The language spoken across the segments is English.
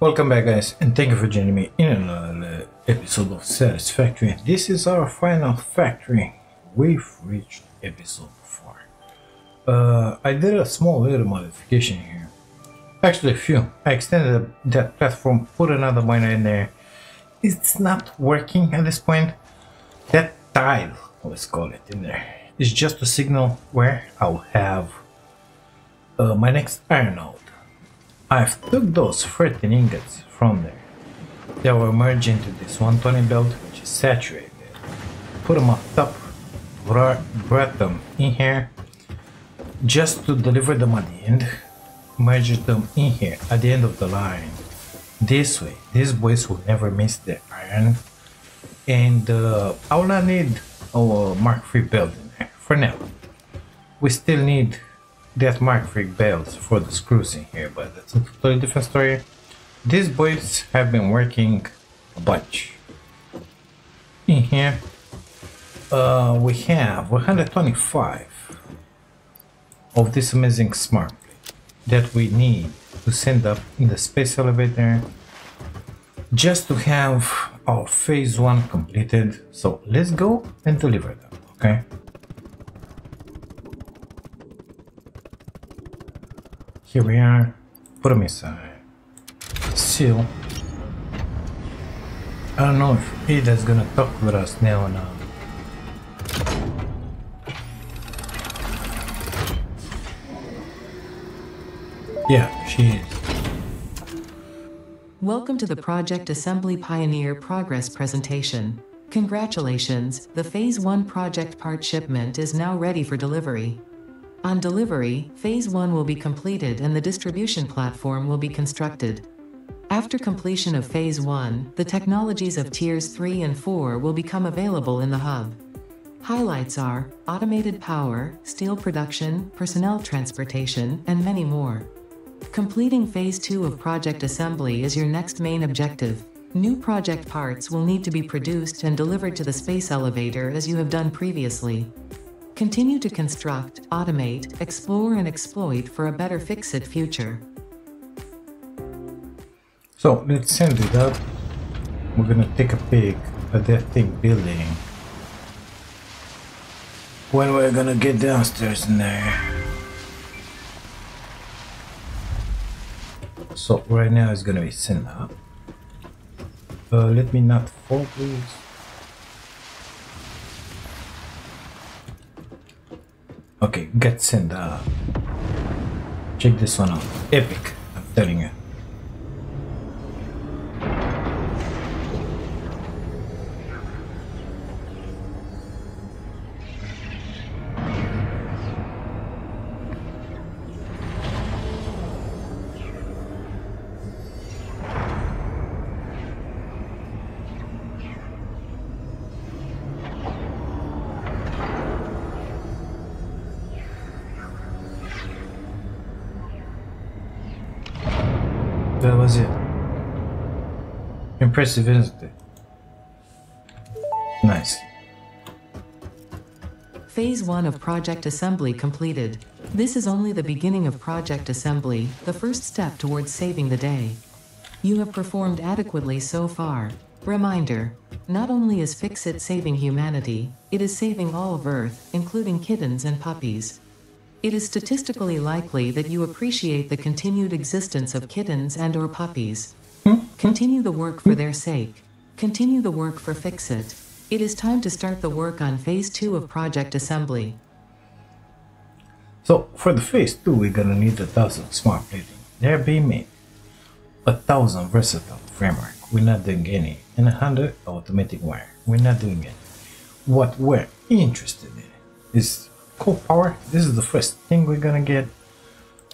Welcome back guys and thank you for joining me in another episode of Satisfactory. This is our final factory. We've reached episode 4. Uh, I did a small little modification here. Actually a few. I extended that platform, put another miner in there. It's not working at this point. That tile, let's call it in there, is just a signal where I'll have uh, my next iron ore. I've took those 13 ingots from there. They will merge into this 120 belt which is saturated. Put them up top, brought them in here just to deliver them at the end. Merge them in here at the end of the line. This way, these boys will never miss their iron. And uh, I will not need our Mark III belt in there for now. We still need that Mark III belts for the screws in here, but that's a totally different story. These boys have been working a bunch. In here, uh, we have 125 of this amazing smart that we need to send up in the space elevator just to have our phase one completed. So let's go and deliver them, okay? Here we are. Inside. Seal. I don't know if Ada's gonna talk with us now or not. Yeah, she is. Welcome to the Project Assembly Pioneer Progress presentation. Congratulations, the Phase 1 project part shipment is now ready for delivery. On delivery, Phase 1 will be completed and the distribution platform will be constructed. After completion of Phase 1, the technologies of Tiers 3 and 4 will become available in the hub. Highlights are automated power, steel production, personnel transportation, and many more. Completing Phase 2 of project assembly is your next main objective. New project parts will need to be produced and delivered to the space elevator as you have done previously. Continue to construct, automate, explore and exploit for a better FICSIT future. So let's send it up. We're gonna take a peek at that thing building. When we're gonna get downstairs in there. So right now it's gonna be sent up. Uh, let me not fall please. Okay, get up. Check this one out. Epic, I'm telling you. Impressive, isn't it? Nice. Phase 1 of Project Assembly completed. This is only the beginning of Project Assembly, the first step towards saving the day. You have performed adequately so far. Reminder Not only is FICSIT saving humanity, it is saving all of Earth, including kittens and puppies. It is statistically likely that you appreciate the continued existence of kittens and or puppies. Continue the work for their sake. Continue the work for FICSIT. It is time to start the work on Phase 2 of Project Assembly. So for the phase two, we're gonna need a thousand smart plating. They're being made. A thousand versatile framework. We're not doing any. And a hundred automatic wire. We're not doing it. What we're interested in is coal power. This is the first thing we're gonna get.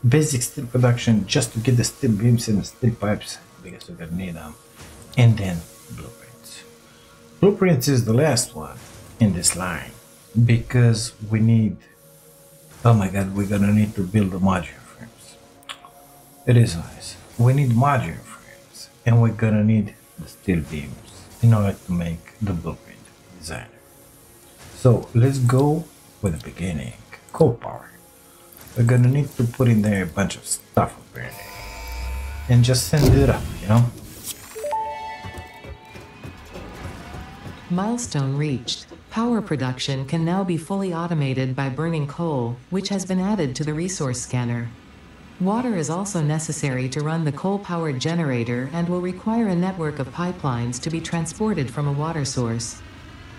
Basic steel production just to get the steel beams and the steel pipes because we're gonna need them. And then blueprints. Blueprints is the last one in this line because we need Oh my god, we're gonna need to build the modular frames. It is nice. We need modular frames and we're gonna need the steel beams in order to make the blueprint designer. So let's go with the beginning. Coal power. We're gonna need to put in there a bunch of stuff apparently. And just send it up, you know? Milestone reached. Power production can now be fully automated by burning coal, which has been added to the resource scanner. Water is also necessary to run the coal-powered generator and will require a network of pipelines to be transported from a water source.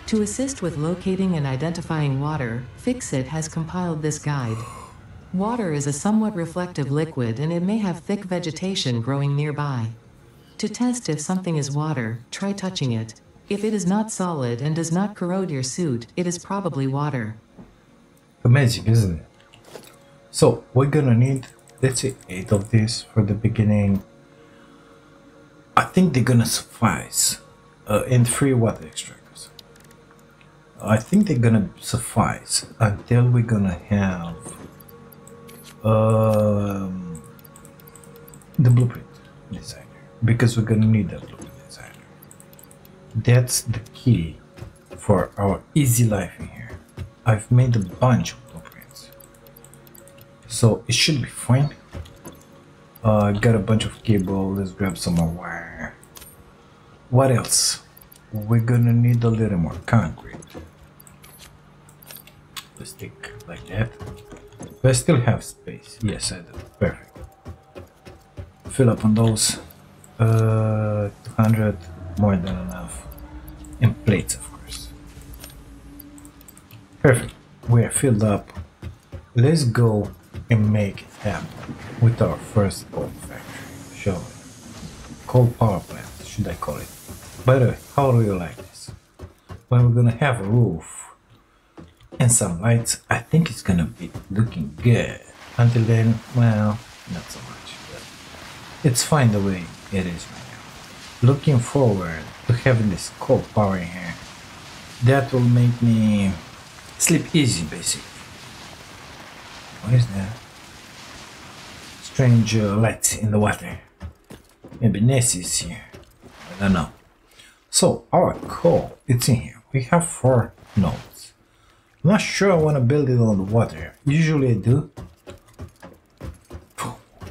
To assist with locating and identifying water, FICSIT has compiled this guide. Water is a somewhat reflective liquid and it may have thick vegetation growing nearby. To test if something is water, try touching it. If it is not solid and does not corrode your suit, it is probably water. Amazing, isn't it? So we're gonna need, let's say, eight of these for the beginning. I think they're gonna suffice, uh, and three water extractors. I think they're gonna suffice until we're gonna have um, the blueprint designer because we're gonna need that blueprint designer. That's the key for our easy life in here. I've made a bunch of blueprints, so it should be fine. Uh, got a bunch of cable. Let's grab some more wire. What else? We're gonna need a little more concrete. Let's take like that. I still have space? Yes, I do. Perfect. Fill up on those. Uh, 200, more than enough. And plates, of course. Perfect. We are filled up. Let's go and make it happen with our first coal factory. Shall we? Coal power plant, should I call it? By the way, how do you like this? When we're gonna have a roof and some lights, I think it's gonna be looking good. Until then, well, not so much. But it's fine the way it is right now. Looking forward to having this coal power in here. That will make me sleep easy, basically. What is that? Strange uh, lights in the water. Maybe Nessie's here. I don't know. So our coal, it's in here. We have four nodes. I'm not sure I want to build it on the water. Usually I do.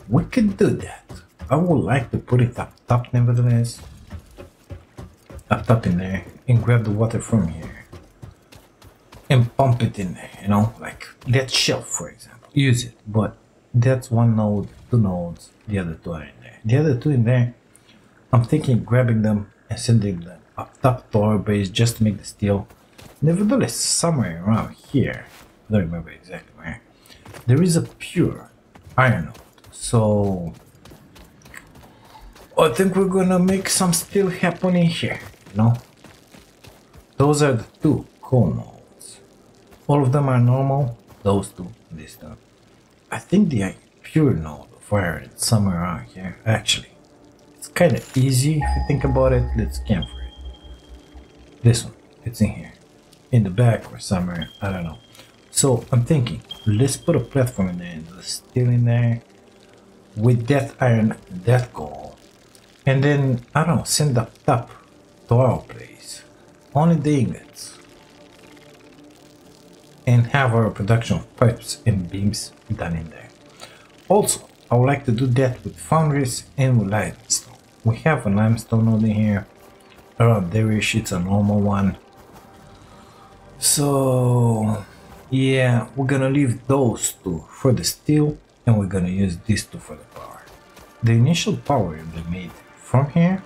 We could do that. I would like to put it up top nevertheless. Up top in there and grab the water from here. And pump it in there, you know, like that shelf for example. Use it, but that's one node, two nodes, the other two are in there. The other two in there, I'm thinking grabbing them and sending them up top to our base just to make the steel. Nevertheless, somewhere around here, I don't remember exactly where, there is a pure iron node. So I think we're gonna make some steel happen in here, you know? Those are the two nodes. All of them are normal, those two, this two. I think the pure node of is somewhere around here, actually. It's kinda easy if you think about it, let's scan for it. This one, it's in here. In the back or somewhere, I don't know. So I'm thinking, let's put a platform in there and steel in there with that iron, that gold. And then, I don't know, send up top to our place. Only the ingots. And have our production of pipes and beams done in there. Also, I would like to do that with foundries and with limestone. We have a limestone in here. Around there-ish, it's a normal one. So, yeah, we're gonna leave those two for the steel and we're gonna use these two for the power. The initial power be made from here.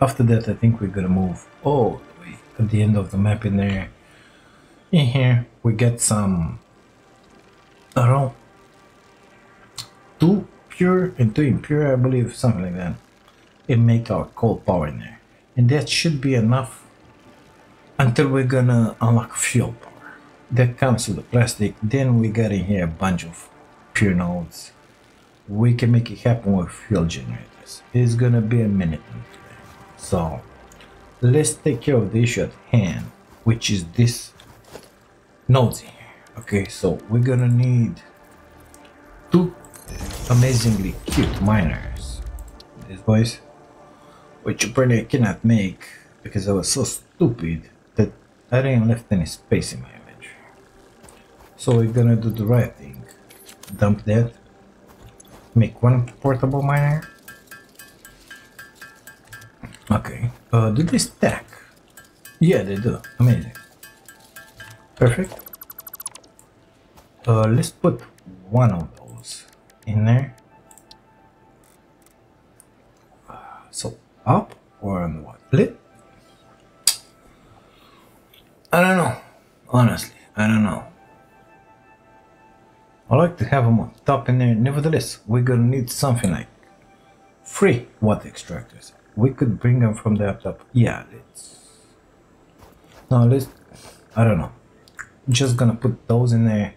After that, I think we're gonna move all the way at the end of the map in there. In here, we get some around two pure and two impure, I believe, something like that. And make our coal power in there. And that should be enough until we're gonna unlock fuel power. That comes with the plastic. Then we got in here a bunch of pure nodes. We can make it happen with fuel generators. It's gonna be a minute. So let's take care of the issue at hand, which is this nodes here. Okay, so we're gonna need two amazingly cute miners. These boys, which apparently I cannot make because I was so stupid that I didn't left any space in my inventory. So we're gonna do the right thing. Dump that. make one portable miner. Okay. Uh, do they stack? Yeah, they do. Amazing. Perfect. Uh, let's put one of those in there. Uh, so up or on what? Lit? I don't know. Honestly, I don't know. I like to have them on top in there. Nevertheless, we're gonna need something like free water extractors. We could bring them from the up top. Yeah, let's. No, let's. I don't know. Just gonna put those in there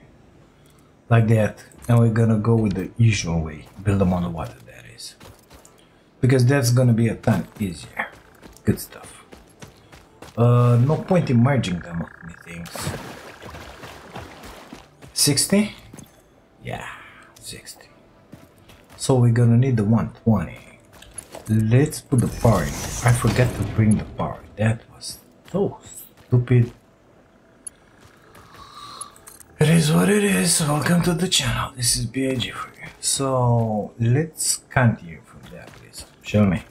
like that, and we're gonna go with the usual way. Build them on the water, that is, because that's gonna be a ton easier. Good stuff. Uh, no point in merging them, things. 60? Yeah, 60. So we're gonna need the 120. Let's put the power in. I forgot to bring the power. That was so stupid. It is what it is. Welcome to the channel. This is BIG for you. So let's continue from there, please. Show me.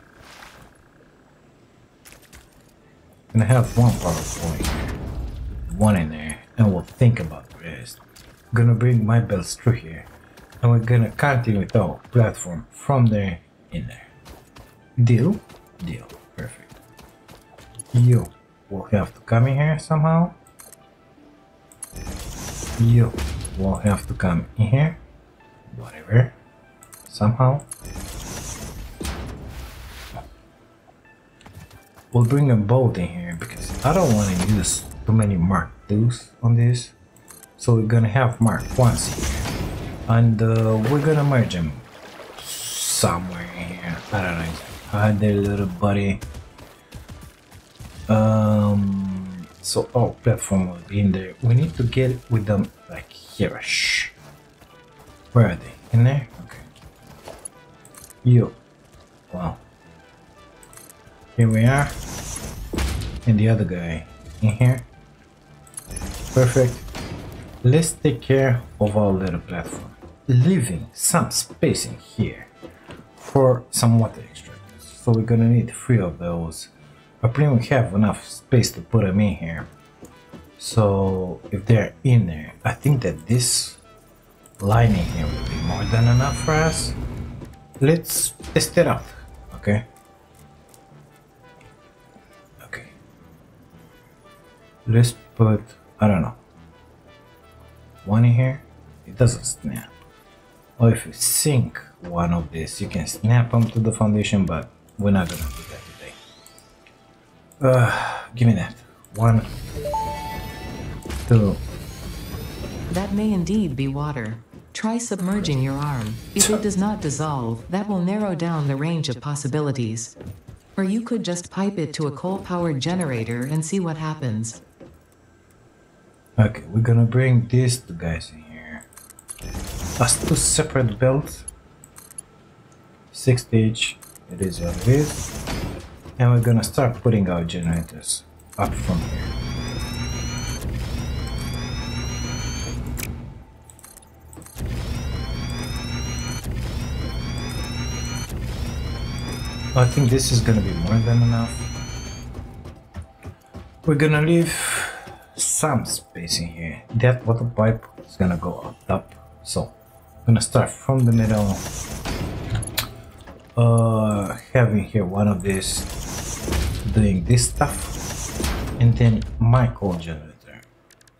Gonna have one power point, one in there, and we'll think about rest gonna bring my belts through here and we're gonna continue with our platform from there in there. Deal? Deal. Perfect. You will have to come in here somehow. You will have to come in here. Whatever. Somehow. We'll bring a boat in here because I don't want to use too many Mark IIs on this. So we're gonna have Mark once here. And uh, we're gonna merge him somewhere here. I don't know. Hi there, little buddy. Um, so our platform will be in there. We need to get with them like here. Where are they? In there? Okay. You. Wow. Here we are. And the other guy in here. Perfect. Let's take care of our little platform, leaving some space in here for some water extractors. So we're gonna need three of those. I believe we have enough space to put them in here. So if they're in there, I think that this lining here will be more than enough for us. Let's test it out, okay? Okay. Let's put, I don't know, one in here, it doesn't snap. Or if you sink one of this, you can snap them to the foundation, but we're not gonna do that today. Uh, give me that. One, two. That may indeed be water. Try submerging your arm. If it does not dissolve, that will narrow down the range of possibilities. Or you could just pipe it to a coal-powered generator and see what happens. Okay, we're gonna bring these two guys in here. As two separate belts. Six stage, it is what it is. And we're gonna start putting our generators up from here. I think this is gonna be more than enough. We're gonna leave some space in here. That water pipe is gonna go up top. So I'm gonna start from the middle. Uh, having here one of these doing this stuff, and then my coal generator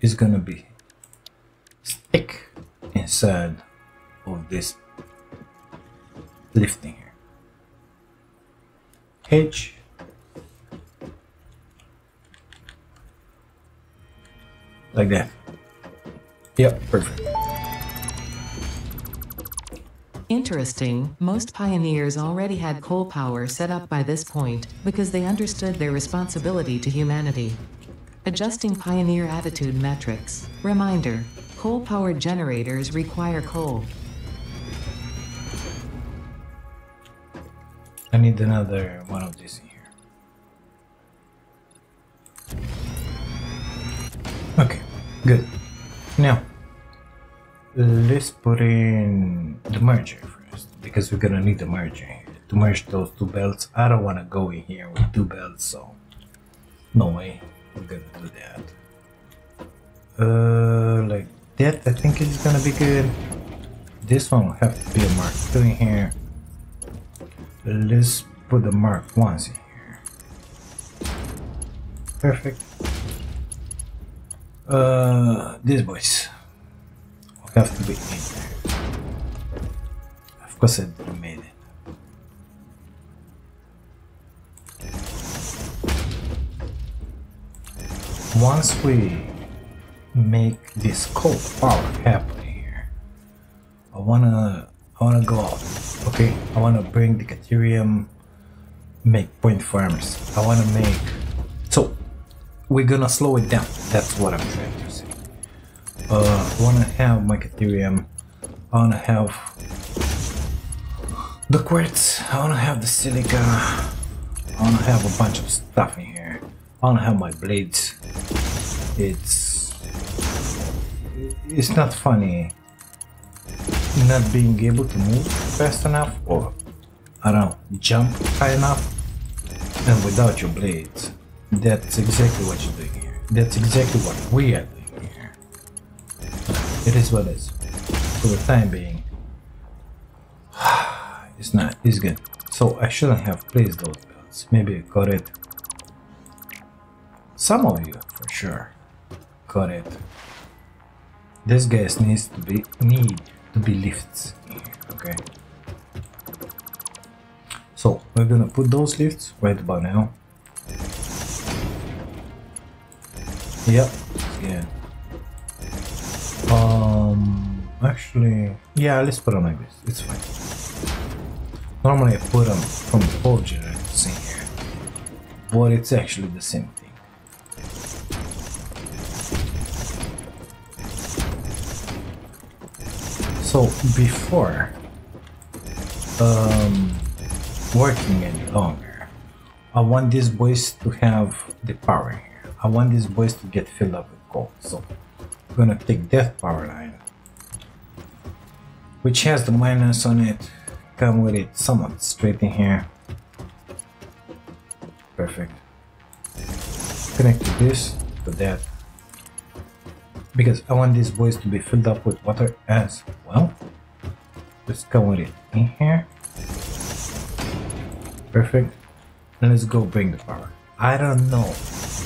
is gonna be stick inside of this lifting here. H like that. Yep, perfect. Interesting, most pioneers already had coal power set up by this point because they understood their responsibility to humanity. Adjusting pioneer attitude metrics. Reminder coal powered generators require coal. I need another one of these Okay, good. Now, let's put in the merger first. because we're gonna need the merger to merge those two belts. I don't want to go in here with two belts, so no way we're gonna do that. Uh, like that, I think it's gonna be good. This one will have to be a Mark 2 in here. Let's put the Mark 1s in here. Perfect. Uh, these boys will have to be in there. Of course I made it. Once we make this coal power happen here, I wanna I wanna go out. Okay, I wanna bring the Caterium, make point farmers. I wanna make so we're gonna slow it down. That's what I'm trying to say. Uh, wanna have my Caterium. I wanna have the quartz. I wanna have the silica. I wanna have a bunch of stuff in here. I wanna have my blades. It's it's not funny not being able to move fast enough or I don't know jump high enough and without your blades. That's exactly what you're doing here. That's exactly what we are doing here. It is what it is. For the time being, it's not. It's good. So I shouldn't have placed those belts. Maybe I got it. Some of you, for sure, got it. This gas needs to be need to be lifts here. Okay. So we're gonna put those lifts right about now. Yep, yeah. Um, actually, yeah, let's put them like this. It's fine. Normally I put them from the coal generators in here, but it's actually the same thing. So before um, working any longer, I want these boys to have the power. I want these boys to get filled up with gold. So I'm gonna take that power line, which has the minus on it. Come with it somewhat straight in here. Perfect. Connect this, to that. Because I want these boys to be filled up with water as well. Let's come with it in here. Perfect. And let's go bring the power. I don't know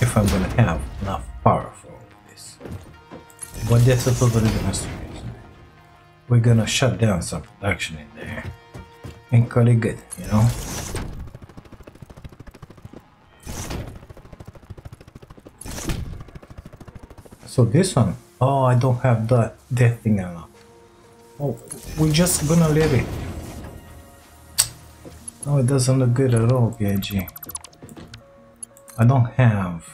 if I'm gonna have enough power for all this. But that's a totally different. We're gonna shut down some production in there and call it good, you know? So this one, oh, I don't have that, that thing unlocked. Oh, we're just gonna leave it. No, it doesn't look good at all, PIG. I don't have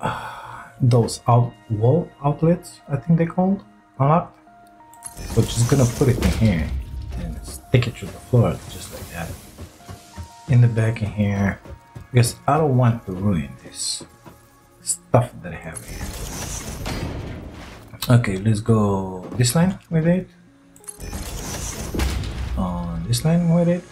uh, those out wall outlets, I think they called, unlocked. So just gonna put it in here and stick it to the floor just like that. In the back in here, because I don't want to ruin this stuff that I have here. Okay, let's go this line with it. On this line with it.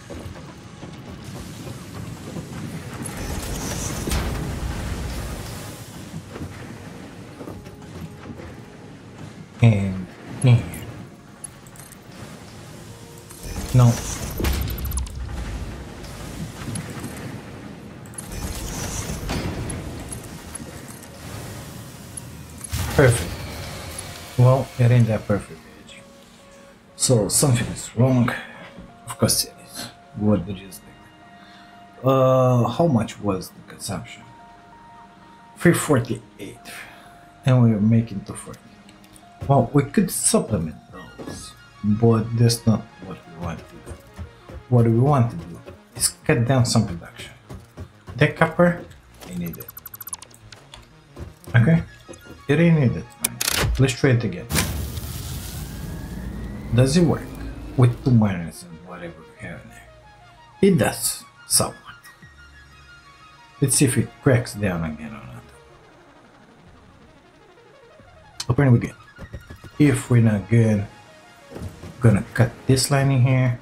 Something is wrong. Of course it is. What did you think? Uh, how much was the consumption? 348. And we are making 240. Well, we could supplement those, but that's not what we want to do. What we want to do is cut down some production. That copper, I need it. Okay? It ain't needed, man. Let's try it again. Does it work? With two miners and whatever we have there. It does, somewhat. Let's see if it cracks down again or not. Apparently we good. If we're not good, gonna cut this line in here.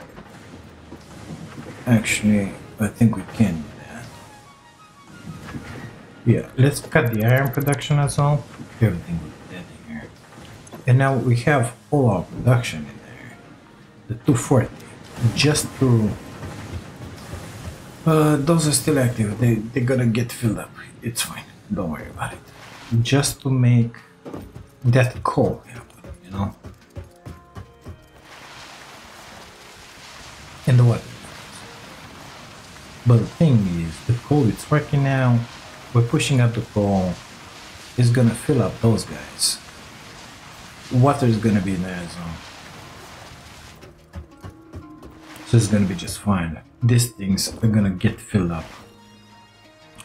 Actually, I think we can do that. Yeah, let's cut the iron production as well. Everything dead in here. And now we have all our production. The 240. Just to... Uh, those are still active. They, they're gonna get filled up. It's fine. Don't worry about it. Just to make that happen, you know? And the what? But the thing is, the coal it's working now, we're pushing up the coal, it's gonna fill up those guys. Water is gonna be in there as So it's gonna be just fine. These things are gonna get filled up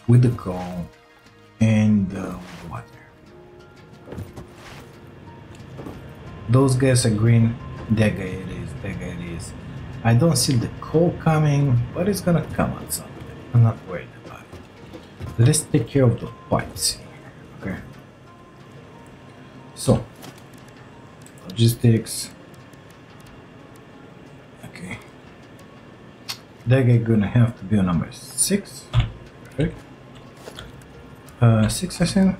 with the coal and the water. Those guys are green, that guy it is, that guy it is. I don't see the coal coming, but it's gonna come out someday. I'm not worried about it. Let's take care of the pipes here, okay? So, logistics. Okay. That guy gonna have to be on number six. Perfect. Uh, six, I think.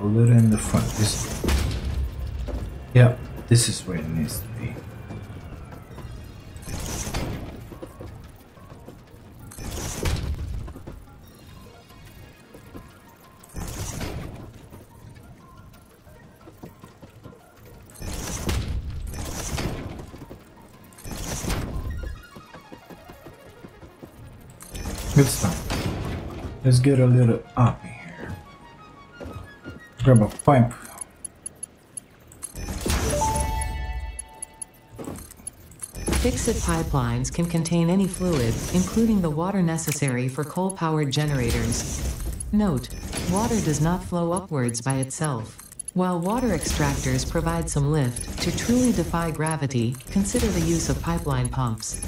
A little in the front. This. Yeah, this is where it needs to be. Let's get a little up here. Grab a pipe. FICSIT pipelines can contain any fluid, including the water necessary for coal-powered generators. Note, water does not flow upwards by itself. While water extractors provide some lift, to truly defy gravity, consider the use of pipeline pumps.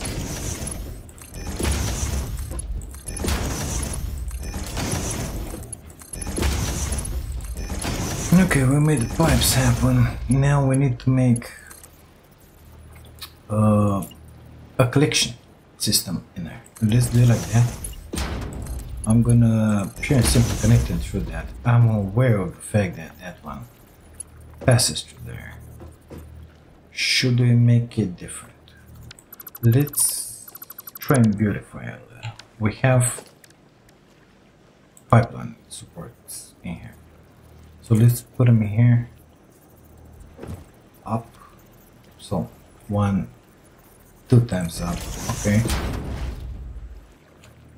Okay, we made the pipes happen. Now we need to make uh, a collection system in there. Let's do it like that. I'm gonna pure and simply connect it through that. I'm aware of the fact that that one passes through there. Should we make it different? Let's try and beautify it. We have pipeline supports in here. So let's put them here. Up. So one, two times up. Okay.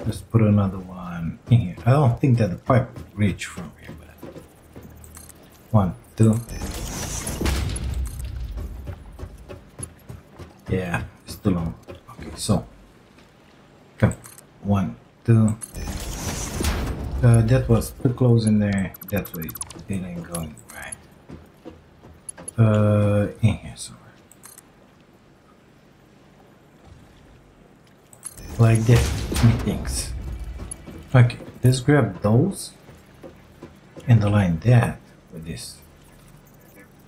Let's put another one in here. I don't think that the pipe will reach from here, but one, two. Yeah, it's too long. Okay, so come one, two. Uh, that was too close in there. That way it ain't going right. Uh, in here somewhere. Like that, things. Okay, let's grab those and align that with this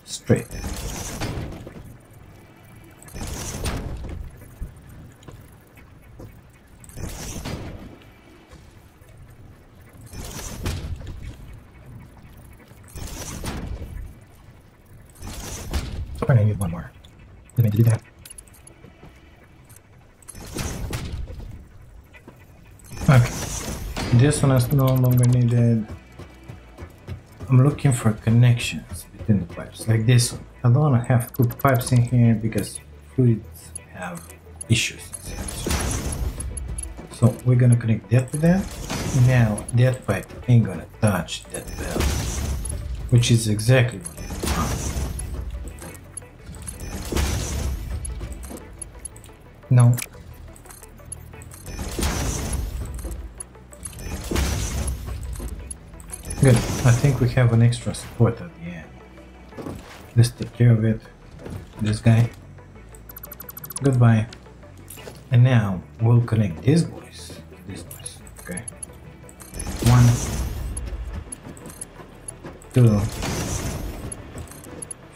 straight. I need one more. Didn't mean to do that. Okay. This one is no longer needed. I'm looking for connections between the pipes, like this one. I don't want to have two pipes in here because fluids have issues. So we're gonna connect that to that. Now that pipe ain't gonna touch that valve, which is exactly what I want. No. Good. I think we have an extra support at the end. Let's take care of it. This guy. Goodbye. And now we'll connect these boys. These boys. Okay. One. Two.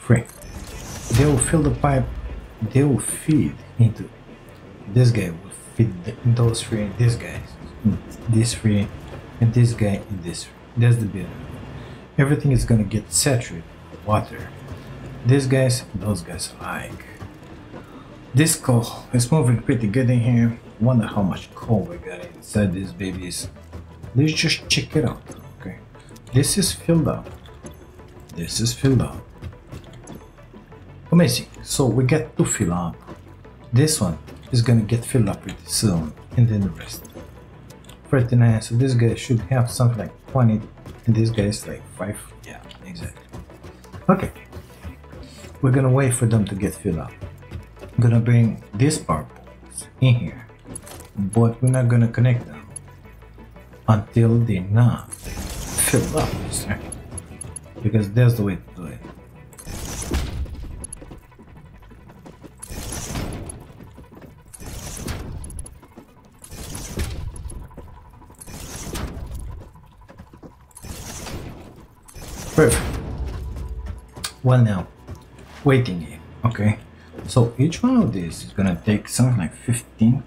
Three. They will fill the pipe they will feed into this guy will feed those three this guy hmm. this three and this guy and this three. That's the bit everything is gonna get saturated with water these guys those guys like this coal is moving pretty good in here wonder how much coal we got inside these babies let's just check it out okay this is filled up this is filled up Amazing. So we get to fill up. This one is gonna get filled up pretty soon, and then the rest. 39. So this guy should have something like 20, and this guy is like 5. Yeah, exactly. Okay. We're gonna wait for them to get filled up. I'm gonna bring these power in here, but we're not gonna connect them until they're not filled up, because that's the way Perfect. Well now, waiting game, okay? So each one of these is gonna take something like 15.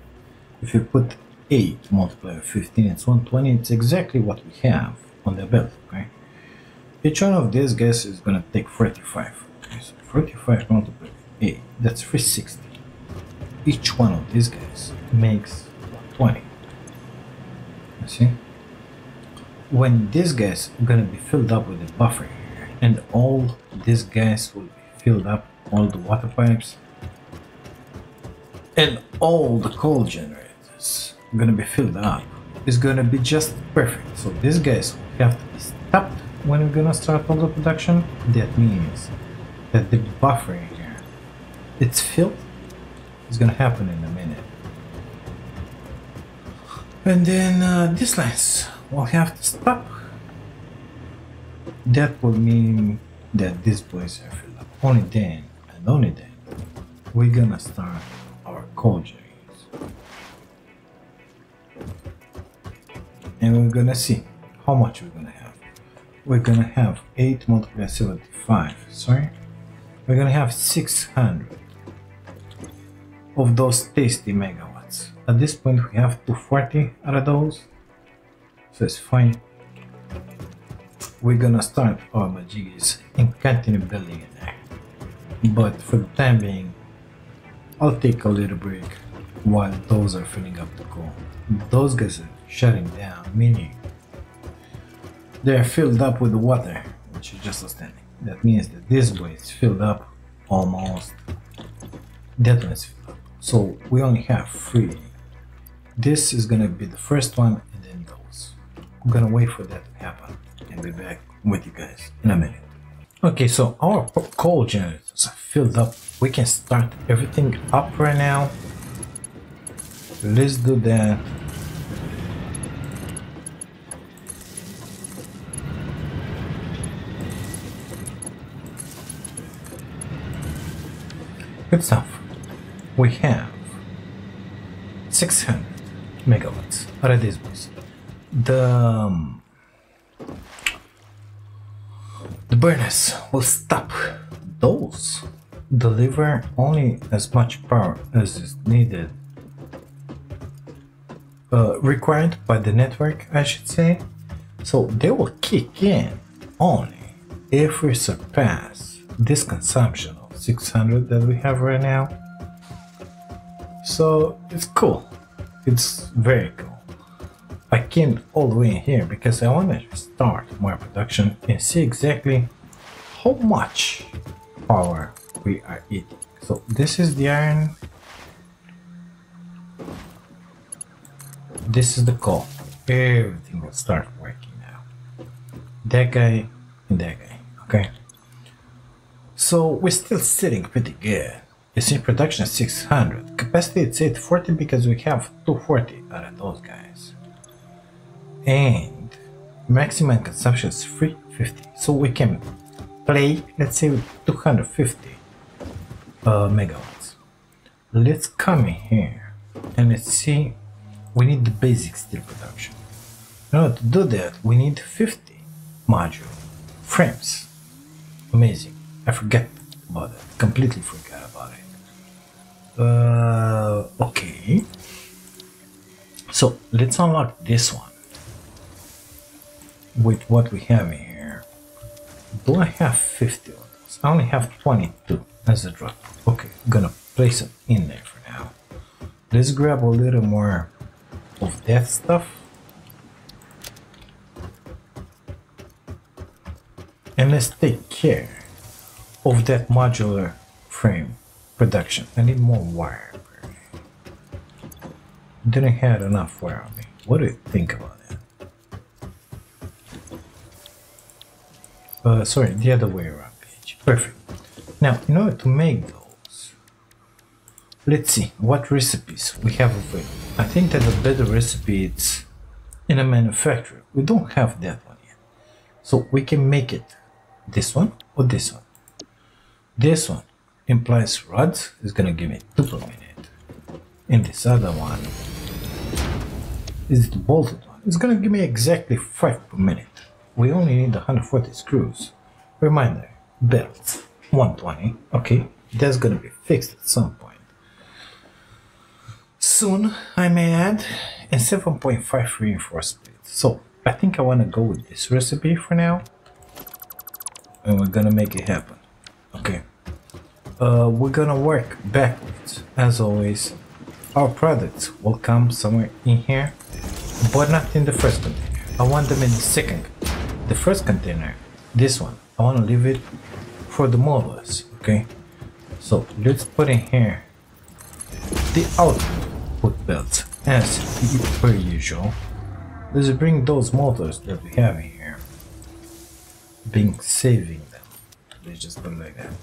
If you put 8 multiplied 15, it's 120. It's exactly what we have on the belt, okay? Each one of these guys is gonna take 45. Okay, so 45 multiplied 8, that's 360. Each one of these guys makes 120. You see? When this gas gonna be filled up with the buffer and all this gas will be filled up all the water pipes and all the coal generators gonna be filled up is gonna be just perfect. So this gas will have to be stopped when we're gonna start all the production. That means that the buffer here it's filled is gonna happen in a minute. And then uh, this lines will have to stop. That will mean that these boys are filled up. Only then, and only then, we're gonna start our coal journeys. And we're gonna see how much we're gonna have. We're gonna have 8 multiplied by 75, sorry? We're gonna have 600 of those tasty megawatts. At this point we have 240 out of those so it's fine. We're gonna start oh, our majigis and continue building it there. But for the time being, I'll take a little break while those are filling up the coal. Those guys are shutting down, meaning they're filled up with water, which is just outstanding. That means that this way is filled up almost. That one is filled up. So we only have three. This is gonna be the first one I'm gonna wait for that to happen and be back with you guys in a minute. Okay, so our coal generators are filled up. We can start everything up right now. Let's do that. Good stuff. We have 600 megawatts out of these ones the um, the burners will stop those. Deliver only as much power as is needed. Uh, required by the network I should say. So they will kick in only if we surpass this consumption of 600 that we have right now. So it's cool. It's very cool I came all the way in here because I want to start my production and see exactly how much power we are eating. So this is the iron. This is the coal. Everything will start working now. That guy and that guy, okay? So we're still sitting pretty good. It's in production 600. Capacity it's 840 because we have 240 out of those guys and maximum consumption is 350 so we can play let's say 250 uh, megawatts let's come in here and let's see we need the basic steel production to do that we need 50 modular frames amazing I forget about it. Completely forgot about it. Uh, okay. So let's unlock this one with what we have in here. Do I have 50 of those? I only have 22 as a drop. Okay, gonna place it in there for now. Let's grab a little more of that stuff. And let's take care of that modular frame production. I need more wire. Didn't have enough wire on me. What do you think about Uh, sorry, the other way around page. Perfect. Now, in order to make those, let's see what recipes we have available. I think that the better recipe is in a manufacturer. We don't have that one yet. So we can make it this one or this one. This one implies rods is gonna give me two per minute. And this other one is the bolted one. It's gonna give me exactly five per minute. We only need 140 screws. Reminder, belts, 120. Okay, that's gonna be fixed at some point. Soon, I may add a 7.5 reinforced split. So, I think I wanna go with this recipe for now. And we're gonna make it happen. Okay. Uh, we're gonna work backwards, as always. Our products will come somewhere in here, but not in the first container. I want them in the second. The first container, this one, I want to leave it for the motors, okay? So let's put in here the output belts as per usual. Let's bring those motors that we have in here, being saving them. Let's just put like that.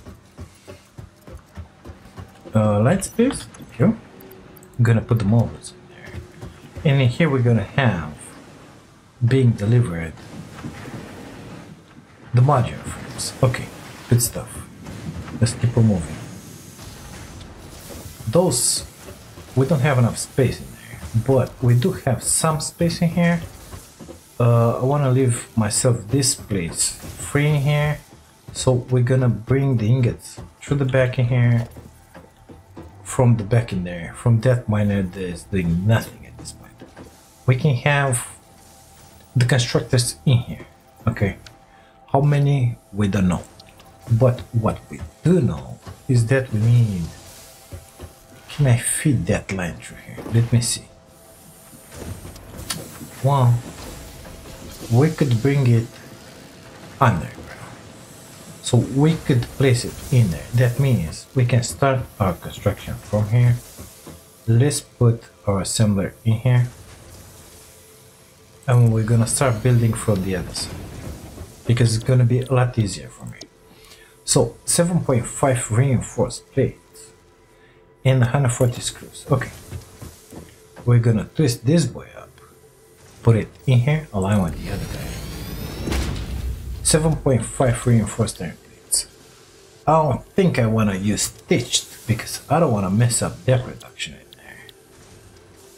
Uh, light speed, here. I'm gonna put the motors in there. And here we're gonna have being delivered the modular frames. Okay, good stuff. Let's keep on moving. Those, we don't have enough space in there, but we do have some space in here. Uh, I want to leave myself this place free in here. So we're gonna bring the ingots through the back in here, from the back in there. From that miner that is doing nothing at this point. We can have the constructors in here. Okay. How many? We don't know. But what we do know is that we need... Can I feed that line through here? Let me see. Well, we could bring it under. So we could place it in there. That means we can start our construction from here. Let's put our assembler in here. And we're gonna start building from the other side because it's going to be a lot easier for me. So 7.5 reinforced plates and 140 screws. Okay, we're going to twist this boy up, put it in here, align with the other guy. 7.5 reinforced iron plates. I don't think I want to use stitched because I don't want to mess up their production in there.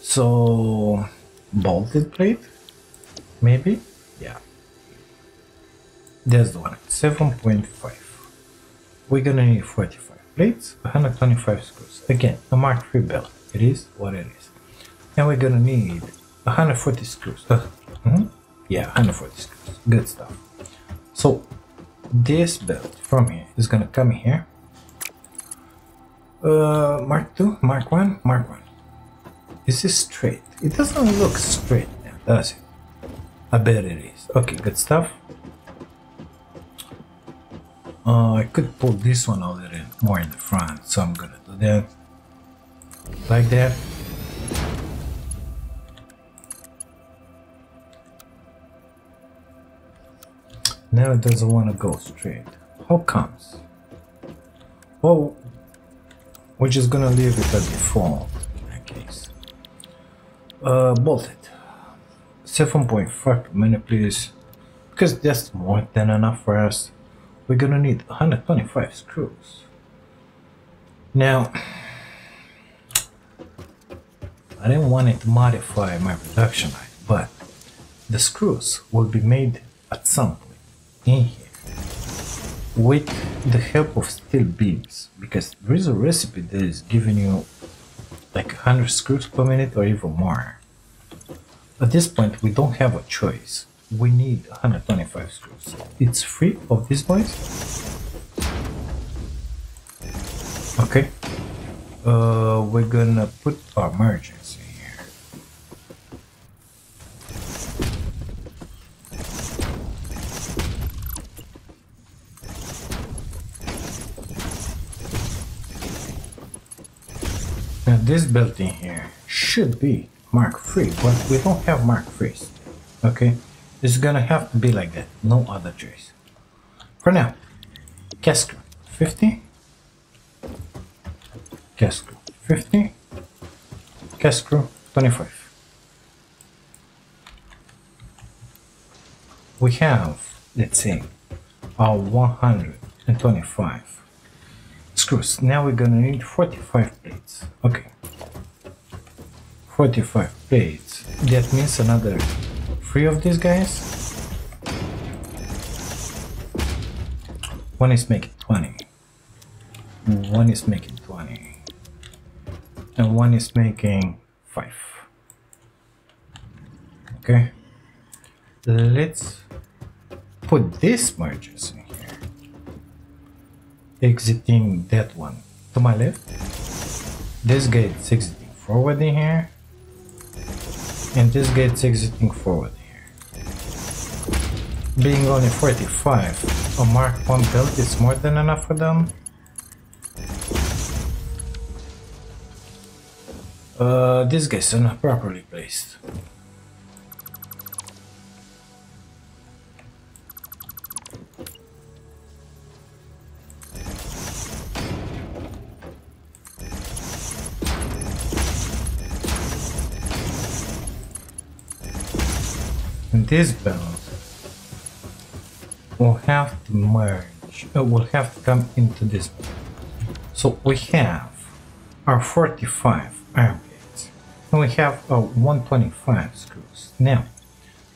So bolted plate, maybe? There's the one, 7.5. We're gonna need 45 plates, 125 screws. Again, a Mark III belt. It is what it is. And we're gonna need 140 screws. Uh, mm -hmm. Yeah, 140 screws. Good stuff. So this belt from here is gonna come here. Uh, Mark 2, Mark 1, Mark 1. Is this straight? It doesn't look straight now, does it? I bet it is. Okay, good stuff. Uh, I could pull this one a little more in the front, so I'm gonna do that. Like that. Now it doesn't want to go straight. How comes? Well, we're just gonna leave it as default in that case. Uh, bolted. 7.5 minute please. Because that's more than enough for us we're gonna need 125 screws. Now, I didn't want it to modify my production line, but the screws will be made at some point in here. with the help of steel beams because there is a recipe that is giving you like 100 screws per minute or even more. At this point we don't have a choice. We need 125 screws. It's free of these boys. Okay. Uh, we're gonna put our mergers in here. Now this building here should be Mark III, but we don't have Mark III. Okay, it's gonna have to be like that, no other choice. For now, cask 50, cask 50, cask 25. We have, let's say, our 125 screws. Now we're gonna need 45 plates. Okay. 45 plates. That means another three of these guys. One is making 20. One is making 20. And one is making 5. Okay. Let's put these mergers in here exiting that one to my left this gate's exiting forward in here and this gate's exiting forward being only 45 a mark 1 belt is more than enough for them? Uh, these guys not properly placed. This belt will have to merge, uh, will have to come into this belt. So we have our 45 iron gates, and we have our 125 screws. Now,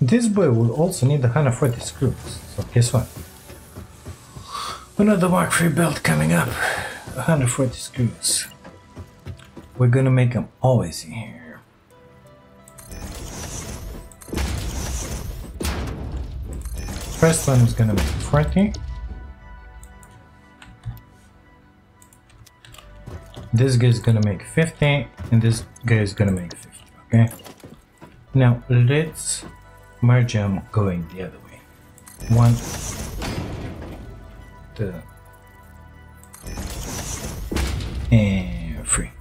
this boy will also need 140 screws, so guess what? Another Mark III belt coming up, 140 screws. We're gonna make them always in here. First one is gonna make 40. This guy is gonna make 50, and this guy is gonna make 50, okay? Now, let's merge them going the other way. One, two, and three.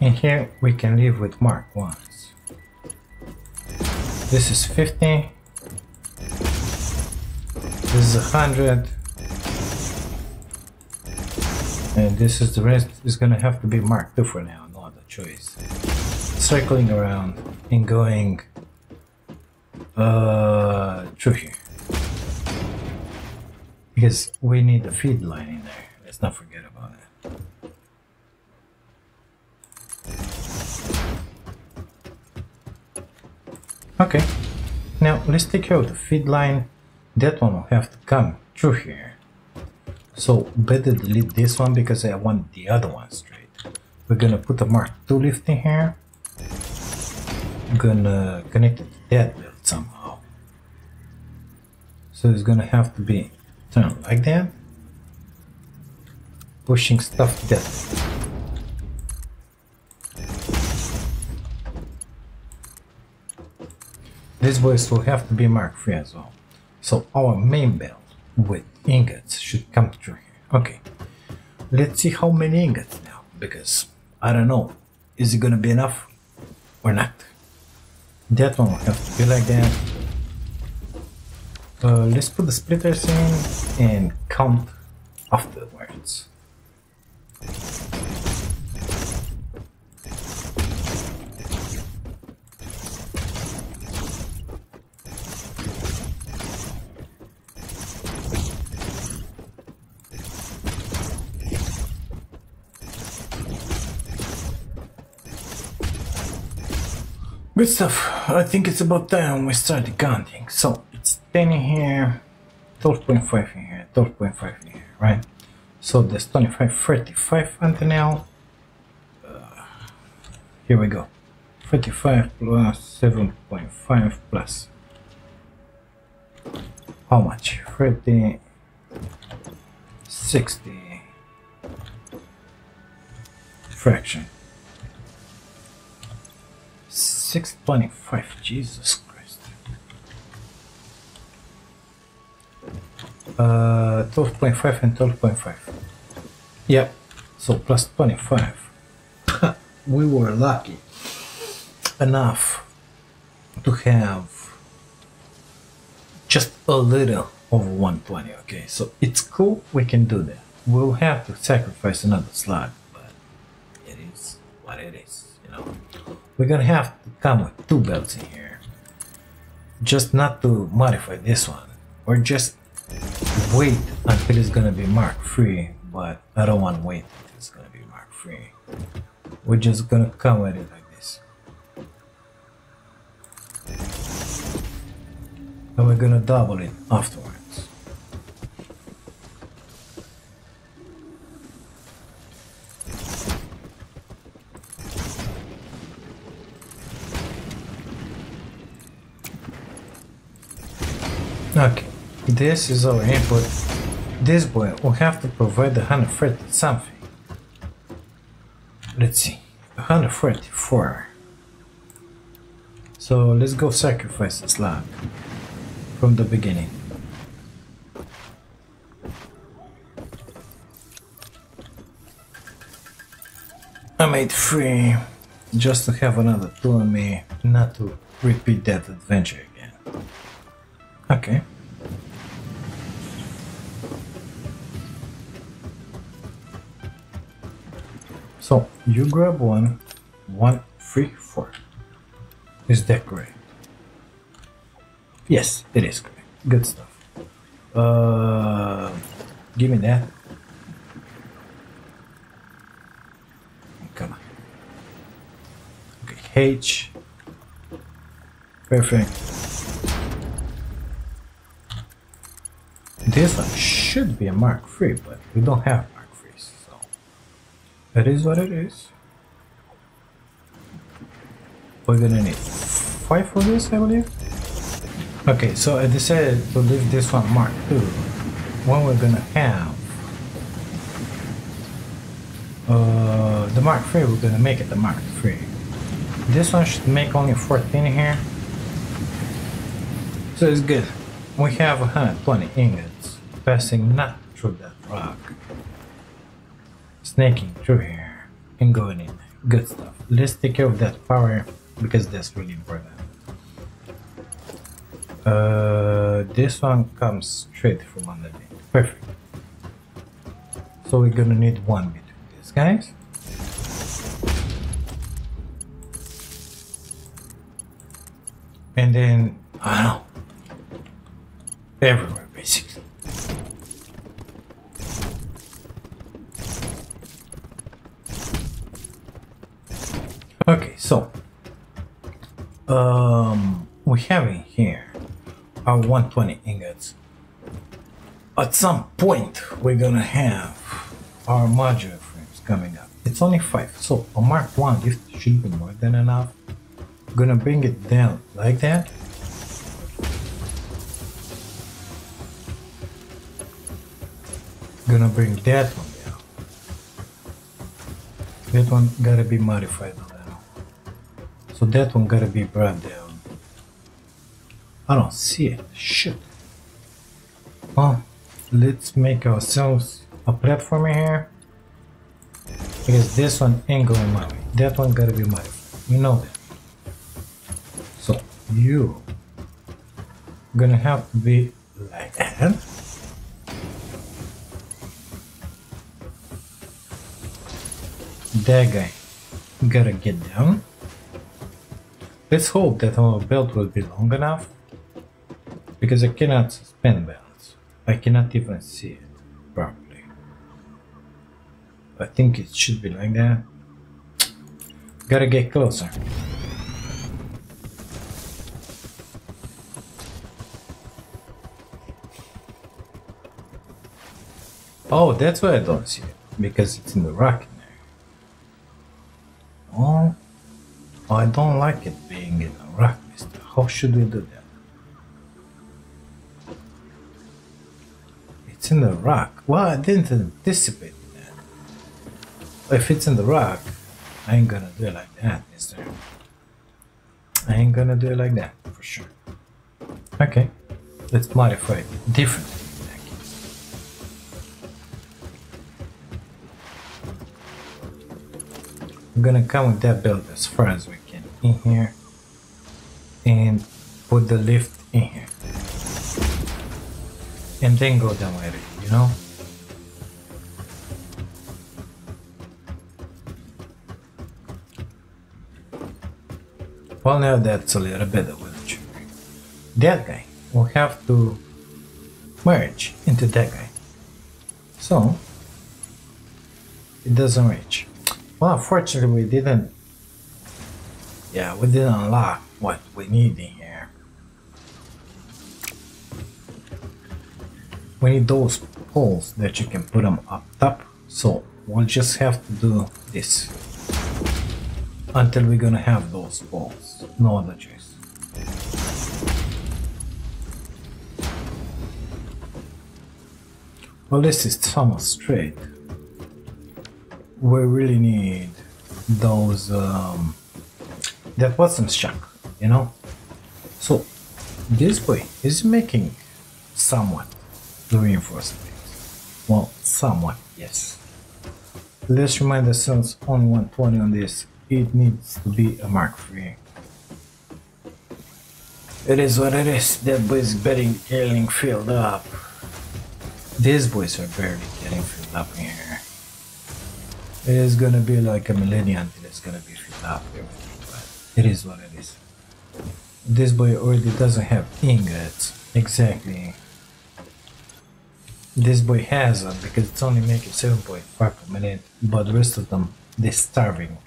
And here we can live with mark ones. This is 50, this is a hundred. And this is the rest is gonna have to be marked too for now, no other choice. Circling around and going uh through here. Because we need the feed line in there. Let's not forget about it. Okay. Now let's take care of the feed line that one will have to come through here. So better delete this one because I want the other one straight. We're gonna put a Mark II lift in here. I'm gonna connect it to that build somehow. So it's gonna have to be turned like that. Pushing stuff that This voice will have to be Mark III as well. So our main belt with ingots should come through here. Okay, let's see how many ingots now, because I don't know, is it gonna be enough or not? That one will have to be like that. Uh, let's put the splitters in and count afterwards. Good stuff. I think it's about time we started counting. So it's 10 in here, 12.5 in here, 12.5 in here, right? So there's 25, 35 until now. Uh, here we go. 35 plus 7.5 plus. How much? 30, 60 fraction. 625, Jesus Christ. Uh, 12.5 and 12.5. Yep, so plus 25. we were lucky enough to have just a little of 120, okay? So it's cool, we can do that. We'll have to sacrifice another slot, but it is what it is? We're gonna have to come with two belts in here. Just not to modify this one, or just wait until it's gonna be Mark III, but I don't want to wait until it's gonna be Mark III. We're just gonna come with it like this. And we're gonna double it afterwards. Okay, this is our input. This boy will have to provide the 130 something. Let's see, 134. So let's go sacrifice the slab from the beginning. I made three just to have another two on me, not to repeat that adventure again. Okay. So you grab one, one, three, four. Is that correct? Yes, it is correct. Good stuff. Uh, give me that. Come on. Okay, H. Perfect. This one should be a Mark III, but we don't have Mark III, so that is what it is. We're gonna need five for this, I believe. Okay, so I decided to leave this one Mark II. When we're gonna have uh, the Mark III, we're gonna make it the Mark III. This one should make only 14 here. So it's good. We have 120 ingots passing not through that rock. Snaking through here and going in. Good stuff. Let's take care of that power because that's really important. Uh, this one comes straight from underneath. Perfect. So we're gonna need one between these guys. And then, I don't know, everywhere basically. Okay, so um, we have in here our 120 ingots. At some point, we're gonna have our modular frames coming up. It's only five, so a Mark One lift should be more than enough. Gonna bring it down like that. Gonna bring that one down. That one gotta be modified. So that one gotta be brought down. I don't see it. Shit. Well, let's make ourselves a platform here. Because this one ain't going my way. That one gotta be modified. You know that. So you gonna have to be like that. That guy gotta get down. Let's hope that our belt will be long enough. Because I cannot suspend belts. I cannot even see it properly. I think it should be like that. Gotta get closer. Oh, that's why I don't see it. Because it's in the rock. Oh, I don't like it being in a rack, mister. How should we do that? It's in the rack. Well, I didn't anticipate that. If it's in the rack, I ain't gonna do it like that, mister. I ain't gonna do it like that, for sure. Okay, let's modify it differently. I'm gonna come with that build as far as we in here and put the lift in here and then go down with it, you know? Well, now that's a little better with the trigger. That guy will have to merge into that guy. So, it doesn't reach. Well, unfortunately, we didn't. Yeah, we didn't unlock what we need in here. We need those poles that you can put them up top. So we'll just have to do this until we're gonna have those poles. No other choice. Well, this is somewhat straight. We really need those um, that wasn't stuck, you know. So this way is making somewhat the reinforcements. Well, somewhat, yes. Let's remind ourselves on 120 on this, it needs to be a Mark III. It is what it is. That boy's getting, getting filled up. These boys are barely getting filled up in here. It is gonna be like a millennium until it's gonna be filled up. But it is what it is. This boy already doesn't have ingots. Exactly. This boy has them because it's only making 7.5 per minute, but the rest of them, they're starving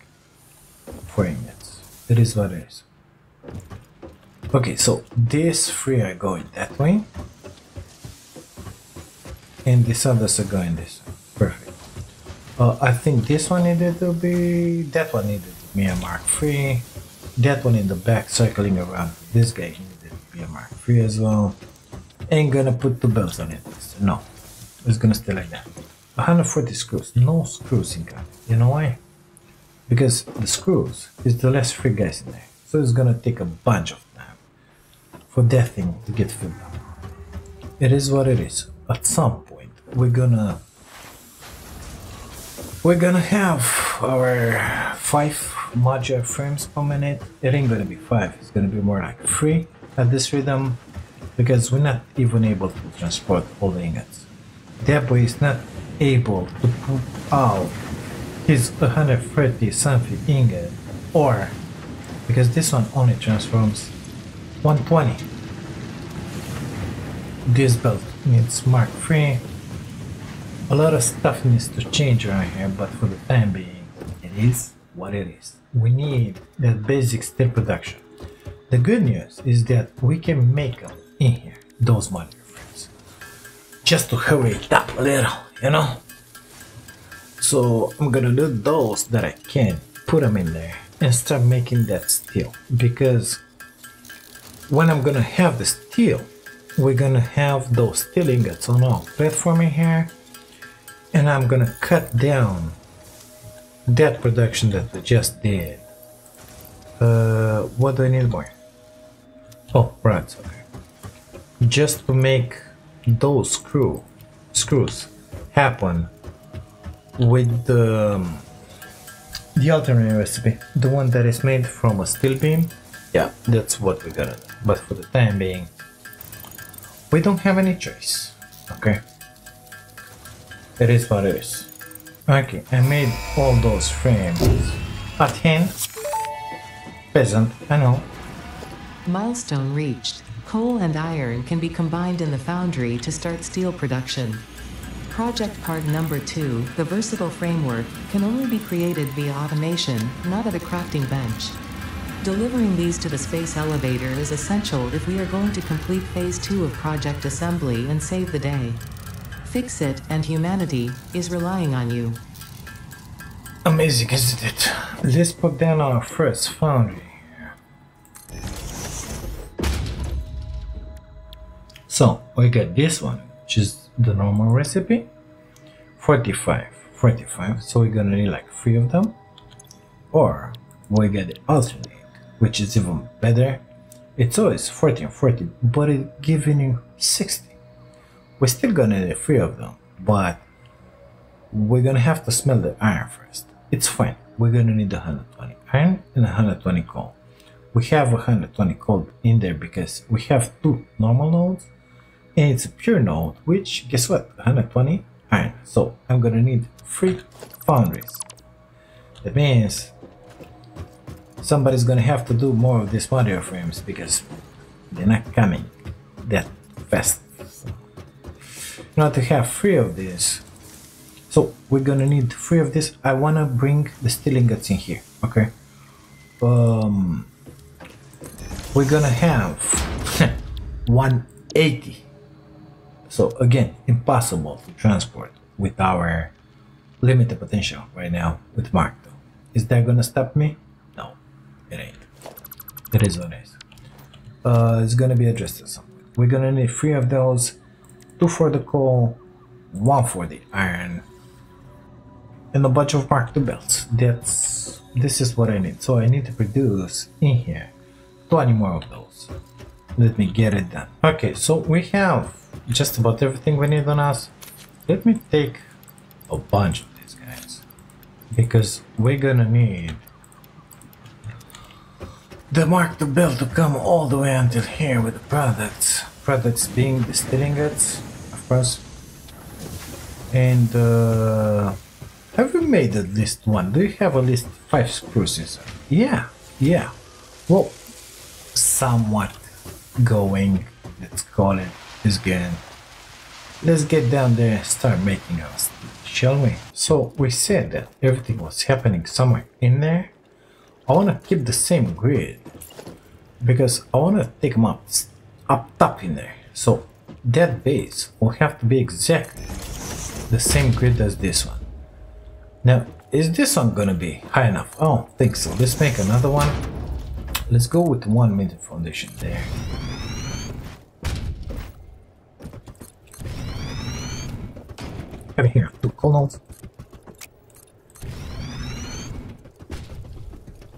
for ingots. It is what it is. Okay, so these three are going that way. And these others are going this way. Perfect. Uh, I think this one needed to be, that one needed to be a Mark III. That one in the back circling around. This guy to be a Mark III as well. Ain't gonna put two belts on it. No, it's gonna stay like that. 140 screws. No screws in gun. You know why? Because the screws is the last three guys in there. So it's gonna take a bunch of time for that thing to get filled up. It is what it is. At some point, we're gonna we're gonna have our five modular frames per minute. It ain't gonna be five. It's gonna be more like three at this rhythm because we're not even able to transport all the ingots. Boy is not able to put out his 130 something ingot or because this one only transforms 120. This belt needs Mark III. A lot of stuff needs to change around here, but for the time being, it is what it is. We need that basic steel production. The good news is that we can make them in here, those modular frames. Just to hurry it up a little, you know? So I'm gonna do those that I can, put them in there, and start making that steel. Because when I'm gonna have the steel, we're gonna have those steel ingots on our platform in here, and I'm gonna cut down that production that we just did. Uh, what do I need more? Oh, right, okay. Just to make those screw screws happen with the um, the alternate recipe, the one that is made from a steel beam. Yeah, that's what we're gonna do. But for the time being, we don't have any choice. Okay. It is what it is. Okay, I made all those frames at hand. Peasant, I know. Milestone reached. Coal and iron can be combined in the foundry to start steel production. Project part number 2, the versatile framework, can only be created via automation, not at a crafting bench. Delivering these to the space elevator is essential if we are going to complete phase 2 of project assembly and save the day. FICSIT, and humanity is relying on you. Amazing, isn't it? Let's put down our first foundry. So we get this one, which is the normal recipe. 45, 45. So we're gonna need like three of them. Or we get the alternate, which is even better. It's always 40 and 40, but it's giving you 60. We're still gonna need three of them, but we're gonna have to smell the iron first. It's fine. We're gonna need 120 iron and 120 coal. We have 120 coal in there because we have two normal nodes and it's a pure node, which guess what? 120 iron. So I'm gonna need three foundries. That means somebody's gonna have to do more of these modular frames because they're not coming that fast. Order to have three of these, so we're gonna need three of this. I wanna bring the steel ingots in here, okay? Um, we're gonna have 180. So again, impossible to transport with our limited potential right now with Mark. II. Is that gonna stop me? No, it ain't. It is what it is. Uh, it's gonna be addressed at some point. We're gonna need three of those, two for the coal, one for the iron, and a bunch of Mark II belts. That's this is what I need. So I need to produce in here 20 more of those. Let me get it done. Okay, so we have just about everything we need on us. Let me take a bunch of these guys because we're gonna need the Mark the belt to come all the way until here with the products. Products being the steel course. And uh, have you made at least one? Do you have at least five screws inside? Yeah, yeah. Well, somewhat going, let's call it, is good. Let's get down there and start making us, shall we? So we said that everything was happening somewhere in there. I want to keep the same grid because I want to take them up, up top in there. So that base will have to be exactly the same grid as this one. Now, is this one gonna be high enough? I don't think so. Let's make another one. Let's go with one meter foundation there. Have here two columns.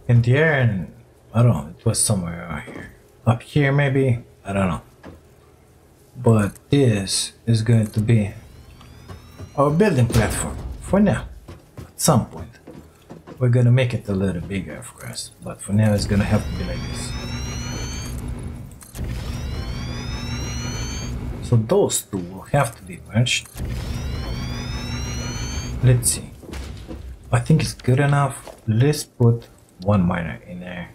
And the iron, I don't know, it was somewhere around here. Up here maybe? I don't know. But this is going to be our building platform for now. At some point. We're gonna make it a little bigger, of course, but for now it's gonna have to be like this. So those two will have to be merged. Let's see. I think it's good enough. Let's put one miner in there.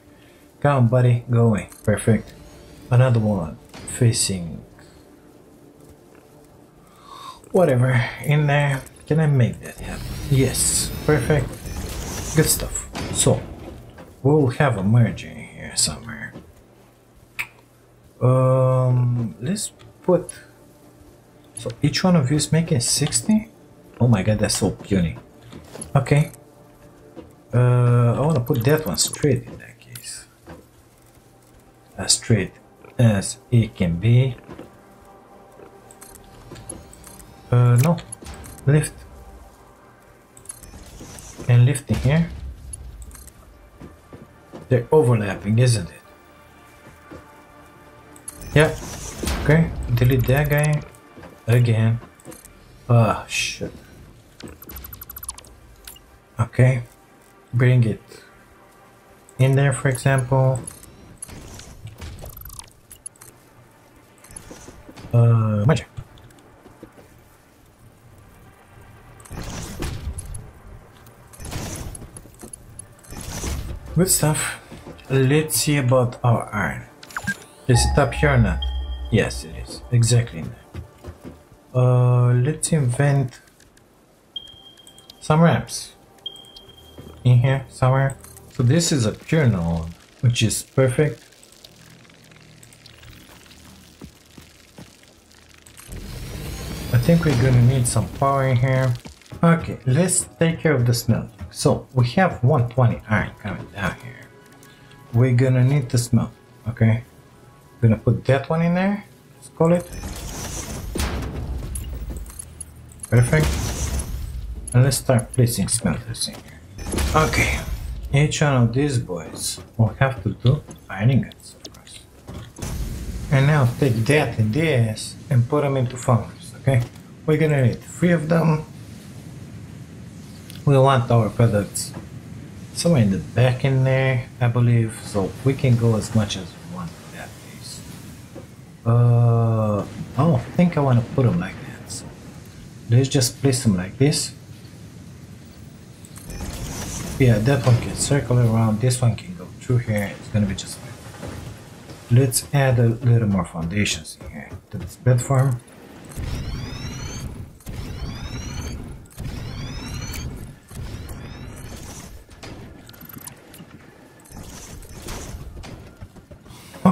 Come on, buddy, go away. Perfect. Another one facing whatever in there. Can I make that happen? Yes, perfect. Good stuff. So, we'll have a merger here somewhere. Um, let's put. So each one of you is making 60? Oh my god, that's so puny. Okay. Uh, I want to put that one straight in that case. As straight as it can be. Uh, no. Lift. And lift in here. They're overlapping, isn't it? Yeah. Okay. Delete that guy. Again. Ah, shit. Okay. Bring it in there, for example. Uh, magic. Good stuff. Let's see about our iron. Is it up here or not? Yes, it is. Exactly. Uh, let's invent some ramps in here somewhere. So this is a node, which is perfect. I think we're gonna need some power in here. Okay, let's take care of the So we have 120 iron coming down here. We're gonna need the smelt, okay? Gonna put that one in there. Let's call it. Perfect. And let's start placing smelters in here. Okay. Each one of these boys will have to do iron ingots, of course. And now take that and this and put them into foundries, okay? We're gonna need three of them. We want our products somewhere in the back in there, I believe, so we can go as much as we want that case. Uh, I don't think I want to put them like that, so let's just place them like this. Yeah, that one can circle around, this one can go through here, it's gonna be just fine. Let's add a little more foundations in here to this platform.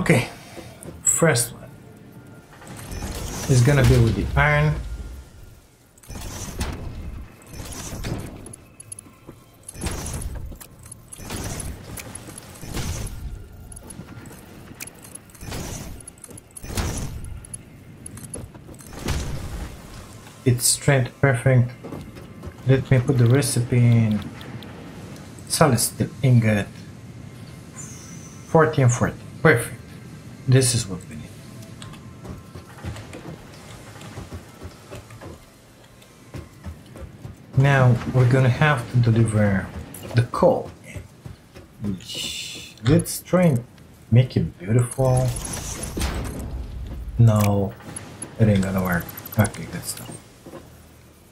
Okay, first one is gonna be with the iron. It's strength perfect. Let me put the recipe in. Solid ingot. 40 and 40. Perfect. This is what we need. Now we're gonna have to deliver the coal. Let's try and make it beautiful. No, it ain't gonna work. Okay, good stuff.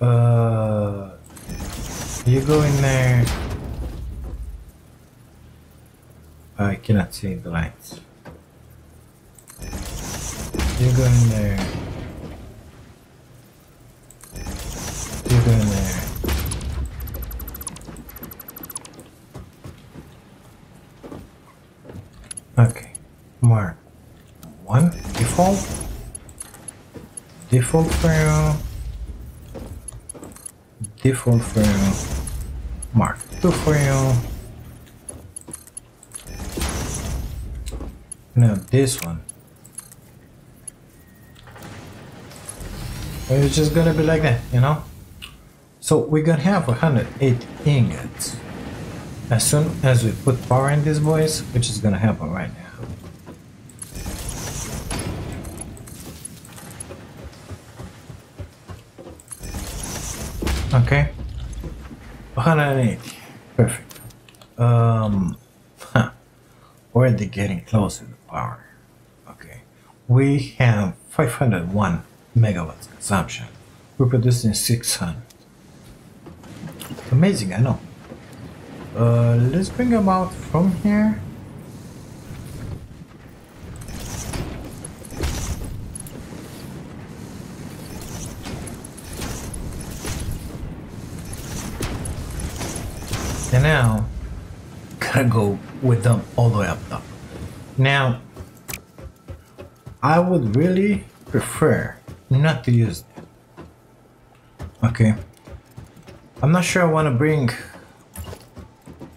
Uh, you go in there. I cannot see the lights. You go in there. You go in there. Okay, mark one default. Default for you. Default for you. Mark two for you. Now this one. It's just gonna be like that, you know? So we're gonna have 108 ingots. As soon as we put power in these boys, which is gonna happen right now. Okay. 180. Perfect. Um, huh. Already getting close to the power. Okay. We have 501 megawatts consumption. We're producing 600. Amazing, I know. Uh, let's bring them out from here. And now, gotta go with them all the way up top. Now, I would really prefer not to use them. Okay. I'm not sure I want to bring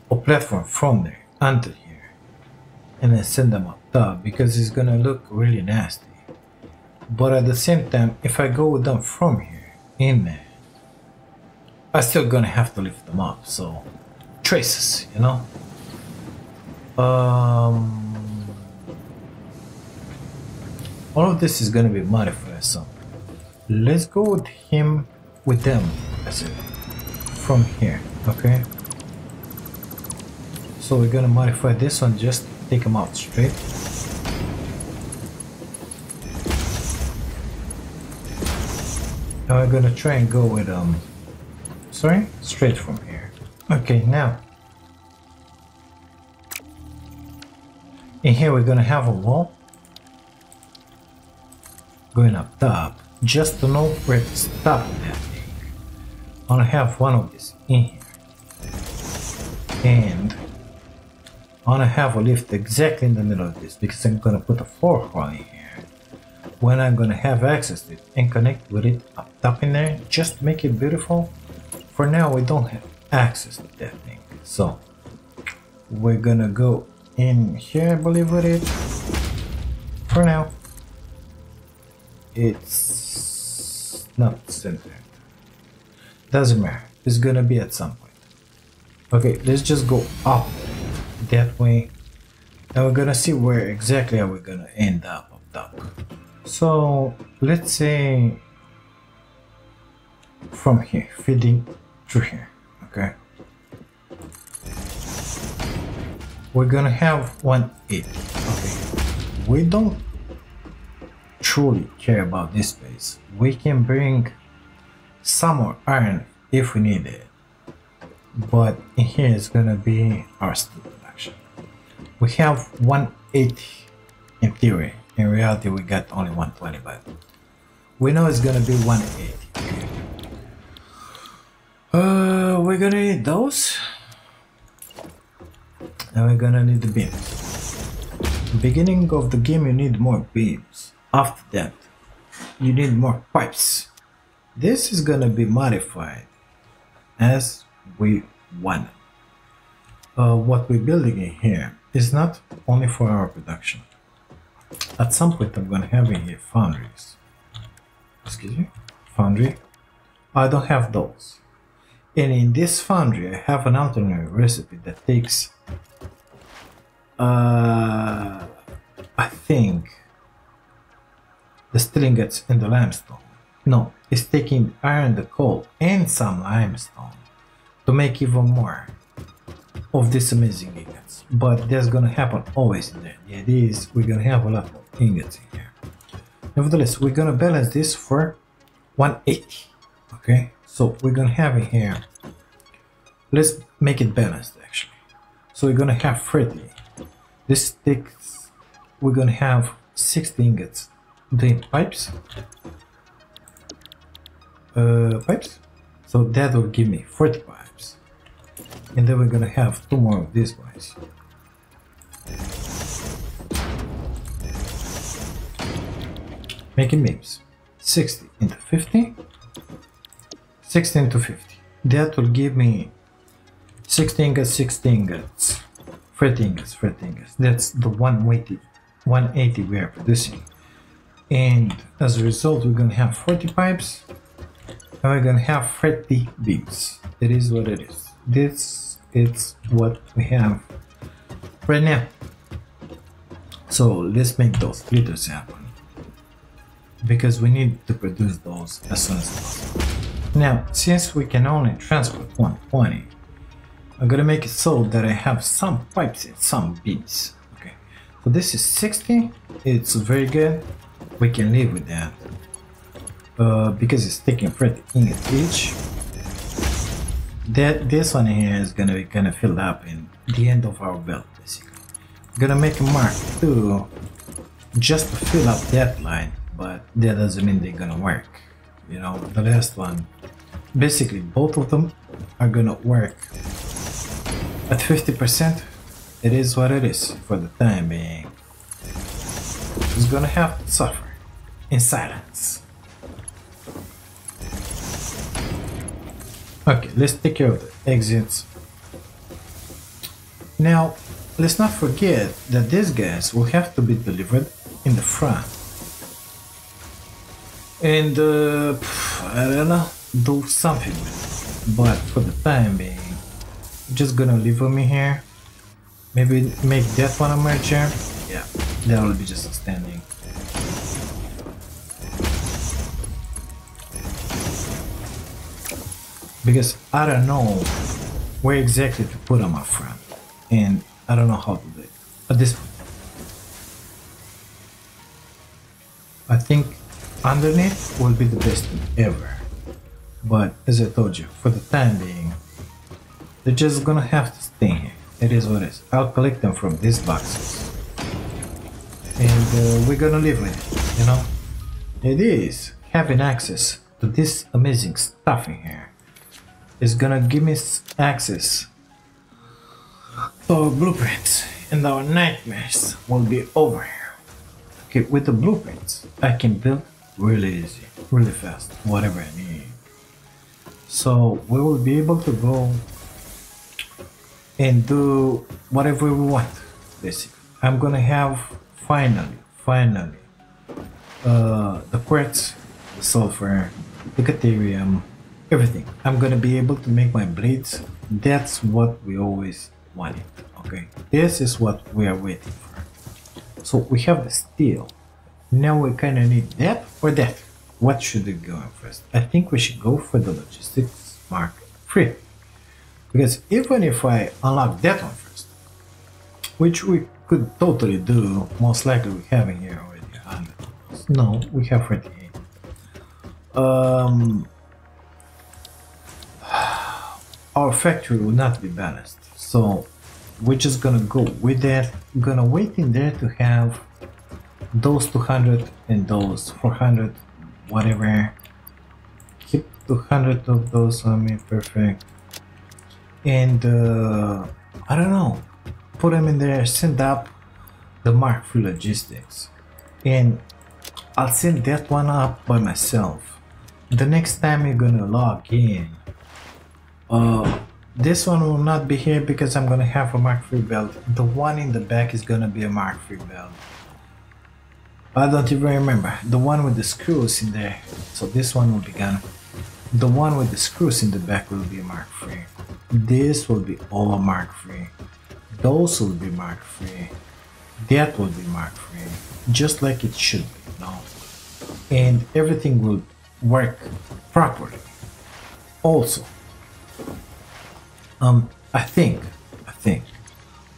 a platform from there onto here and then send them up top because it's gonna look really nasty. But at the same time, if I go with them from here in there, I'm still gonna have to lift them up. So traces, you know. Um, all of this is gonna be modified. So let's go with him, with them, from here. Okay. So we're gonna modify this one, just take them out straight. Now we're gonna try and go with um sorry, straight from here. Okay, now in here we're gonna have a wall going up top just to know where to stop that thing. I wanna have one of these in here. And I wanna have a lift exactly in the middle of this because I'm gonna put a hole in here. when I'm gonna have access to it and connect with it up top in there just to make it beautiful. For now we don't have access to that thing. So we're gonna go in here I believe with it. For now it's not centered. Doesn't matter. It's gonna be at some point. Okay, let's just go up that way. And we're gonna see where exactly are we gonna end up up top. So let's say from here, feeding through here, okay? We're gonna have one eight. Okay. We don't truly care about this space. We can bring some more iron if we need it. But here is gonna be our steel production. We have 180 in theory. In reality we got only 120 but we know it's gonna be 180. Uh we're gonna need those. And we're gonna need the beams. Beginning of the game you need more beams. After that you need more pipes this is gonna be modified as we want. Uh, what we're building in here is not only for our production. At some point I'm gonna have in here foundries. Excuse me? Foundry? I don't have those. And in this foundry I have an alternate recipe that takes uh, I think the steel ingots and the limestone. No, it's taking iron, the coal, and some limestone to make even more of these amazing ingots. But that's gonna happen always in there. The idea is we're gonna have a lot of ingots in here. Nevertheless, we're gonna balance this for 180. Okay, so we're gonna have it here. Let's make it balanced actually. So we're gonna have 30. This takes, we're gonna have 60 ingots doing pipes uh, pipes. So that will give me 40 pipes. And then we're gonna have two more of these ones. Making beams. 60 into 50. 60 into 50. That will give me 60 ingots, 60 ingots. 30 ingots, 30 ingots. That's the 180, 180 we are producing. And as a result, we're gonna have 40 pipes. And we're gonna have 30 beams it is what it is. This is what we have right now. So let's make those splitters happen. Because we need to produce those as soon as possible. Now since we can only transport 120 I'm gonna make it so that I have some pipes and some beams okay? So this is 60 it's very good we can live with that uh, because it's taking pretty in. That this one here is gonna be of filled up in the end of our belt, basically. Gonna make a mark too, just to fill up that line, but that doesn't mean they're gonna work. You know, the last one, basically both of them are gonna work at 50%. It is what it is for the time being. It's gonna have to suffer in silence. Okay, let's take care of the exits. Now, let's not forget that these guys will have to be delivered in the front. And, uh, I don't know, do something. But for the time being, I'm just gonna leave them here. Maybe make that one a merger. Yeah, that will be just outstanding. Because I don't know where exactly to put on my front. And I don't know how to do it. At this point. I think underneath will be the best ever. But as I told you for the time being they're just gonna have to stay here. It is what it is. I'll collect them from these boxes. And uh, we're gonna live with it you know? It is having access to this amazing stuff in here is gonna give me access to blueprints and our nightmares will be over here. Okay, with the blueprints, I can build really easy, really fast, whatever I need. So we will be able to go and do whatever we want, basically. I'm gonna have finally, finally, uh, the quartz, the sulfur, the caterium, everything. I'm gonna be able to make my blades. That's what we always wanted. Okay, this is what we are waiting for. So we have the steel. Now we kind of need that or that. What should we go first? I think we should go for the logistics mark three. Because even if I unlock that one first, which we could totally do, most likely we have in here already 100. No, we have 48. Um, our factory will not be balanced. So we're just gonna go with that. I'm gonna wait in there to have those 200 and those 400, whatever. Keep 200 of those on me, perfect. And uh, I don't know, put them in there, send up the Mark III logistics. And I'll send that one up by myself. The next time you're gonna log in, uh, this one will not be here because I'm gonna have a Mark III belt. The one in the back is gonna be a Mark III belt. I don't even remember. The one with the screws in there. So this one will be gone. The one with the screws in the back will be a Mark III. This will be all a Mark III. Those will be Mark III. That will be Mark III. Just like it should be, you know? And everything will work properly. Also, um, I think, I think,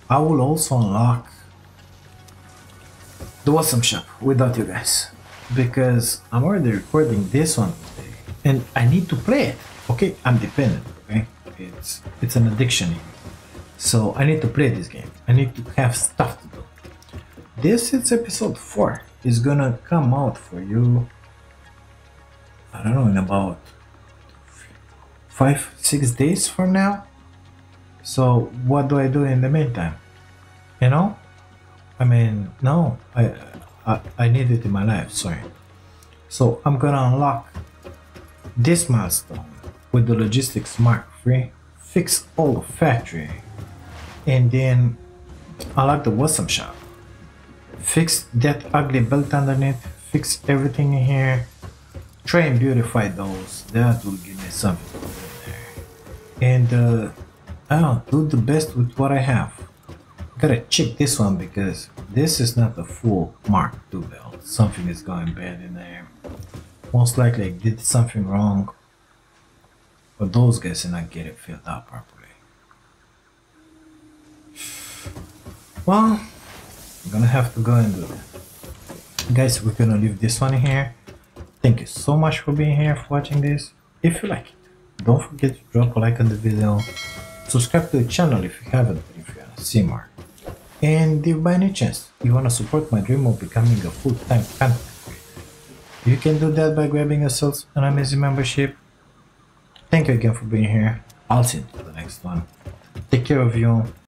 I will also unlock the Awesome Shop without you guys because I'm already recording this one today and I need to play it. Okay, I'm dependent. Okay, it's it's an addiction. So I need to play this game. I need to have stuff to do. This is episode four. Is gonna come out for you. I don't know in about five six days from now. So what do I do in the meantime? You know, I mean, no, I, I, I need it in my life. Sorry. So I'm gonna unlock this milestone with the logistics mark three, fix all the factory, and then unlock the awesome shop. Fix that ugly belt underneath. Fix everything in here. Try and beautify those. That will give me something there. And uh, I'll do the best with what I have. Gotta check this one because this is not the full Mark II belt. Something is going bad in there. Most likely I did something wrong. But those guys did not get it filled out properly. Well, I'm gonna have to go and do that. Guys, we're gonna leave this one here. Thank you so much for being here, for watching this. If you like it, don't forget to drop a like on the video. Subscribe to the channel if you haven't, if you wanna see more. And if by any chance you wanna support my dream of becoming a full-time content creator, you can do that by grabbing yourselves an amazing membership. Thank you again for being here. I'll see you in the next one. Take care of you